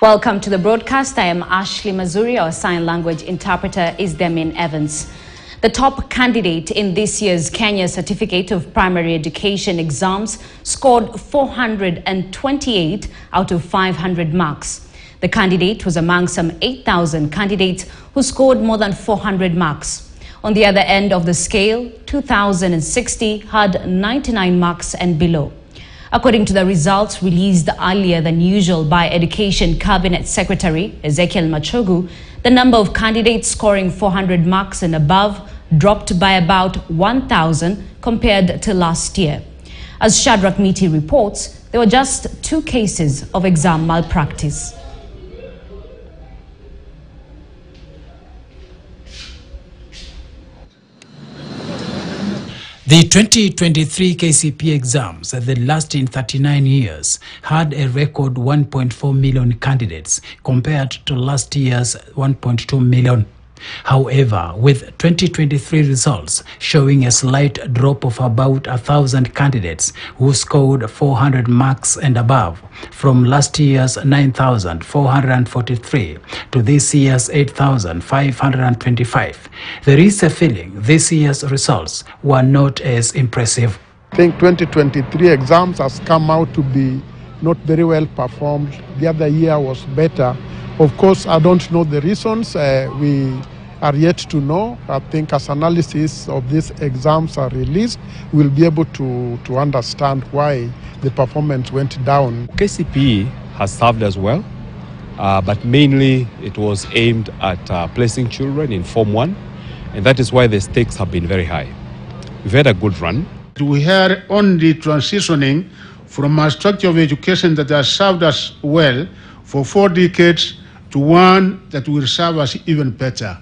Welcome to the broadcast. I am Ashley Mazuri. Our sign language interpreter is Demin Evans. The top candidate in this year's Kenya Certificate of Primary Education exams scored 428 out of 500 marks. The candidate was among some 8,000 candidates who scored more than 400 marks. On the other end of the scale, 2,060 had 99 marks and below. According to the results released earlier than usual by Education Cabinet Secretary Ezekiel Machogu, the number of candidates scoring 400 marks and above dropped by about 1,000 compared to last year. As Shadrach Miti reports, there were just two cases of exam malpractice. The 2023 KCPE exams, the last in 39 years, had a record 1.4 million candidates compared to last year's 1.2 million. However, with 2023 results showing a slight drop of about a thousand candidates who scored 400 marks and above from last year's 9,443 to this year's 8,525, there is a feeling this year's results were not as impressive. I think 2023 exams has come out to be not very well performed. The other year was better. Of course, I don't know the reasons. Uh, we are yet to know. I think as analysis of these exams are released, we'll be able to, to understand why the performance went down. KCPE has served as well, uh, but mainly it was aimed at uh, placing children in Form 1, and that is why the stakes have been very high. We've had a good run. We are only transitioning from a structure of education that has served us well for four decades to one that will serve us even better.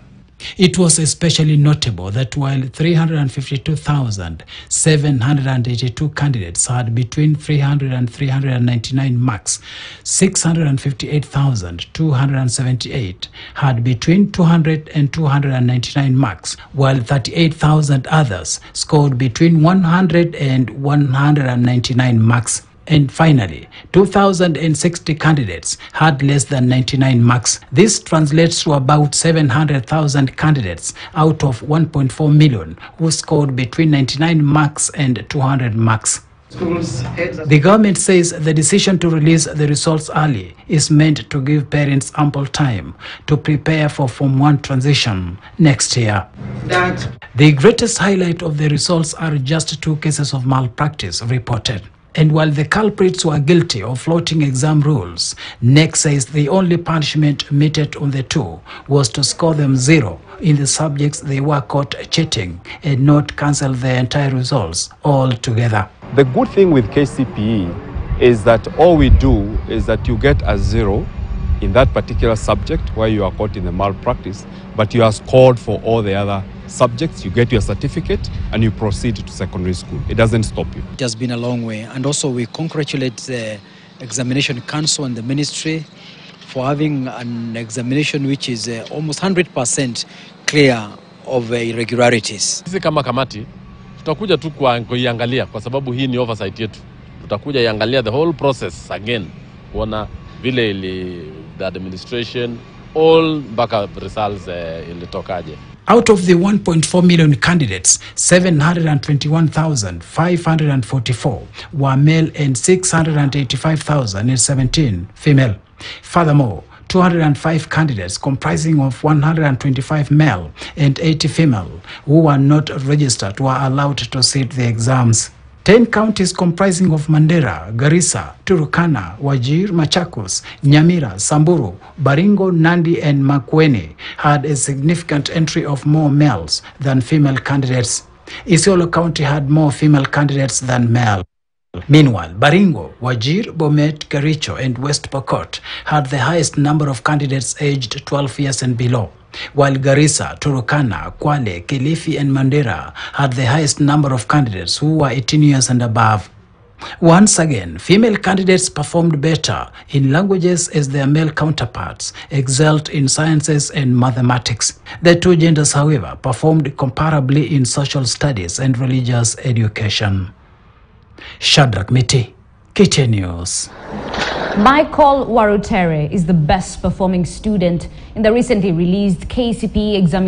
It was especially notable that while 352,782 candidates had between 300 and 399 marks, 658,278 had between 200 and 299 marks, while 38,000 others scored between 100 and 199 marks. And finally, 2,060 candidates had less than 99 marks. This translates to about 700,000 candidates out of 1.4 million who scored between 99 marks and 200 marks. The government says the decision to release the results early is meant to give parents ample time to prepare for Form 1 transition next year. That. The greatest highlight of the results are just two cases of malpractice reported. And while the culprits were guilty of floating exam rules, NEC says the only punishment meted on the two was to score them zero in the subjects they were caught cheating and not cancel their entire results altogether. The good thing with KCPE is that all we do is that you get a zero in that particular subject where you are caught in the malpractice, but you are scored for all the other subjects, you get your certificate, and you proceed to secondary school. It doesn't stop you. It has been a long way. And also, we congratulate the Examination Council and the ministry for having an examination which is uh, almost 100% clear of uh, irregularities. Sisi kama kamati tutakuja tu kuiangalia kwa sababu hii ni oversight yetu. Tutakuja iangalia the whole process again kuona vile ili the administration all mpaka results uh, ilitokaje. Out of the 1.4 million candidates, 721,544 were male and 685,017 female. Furthermore, 205 candidates comprising of 125 male and 80 female who were not registered were allowed to sit the exams. 10 counties comprising of Mandera, Garissa, Turkana, Wajir, Machakos, Nyamira, Samburu, Baringo, Nandi, and Makueni had a significant entry of more males than female candidates. Isiolo County had more female candidates than male. Meanwhile, Baringo, Wajir, Bomet, Kericho, and West Pokot had the highest number of candidates aged 12 years and below, while Garissa, Turukana, Kwale, Kilifi, and Mandera had the highest number of candidates who were 18 years and above. Once again, female candidates performed better in languages as their male counterparts excelled in sciences and mathematics. The two genders, however, performed comparably in social studies and religious education. Shadrach Miti, KTN News. Michael Warutere is the best performing student in the recently released KCPE examination.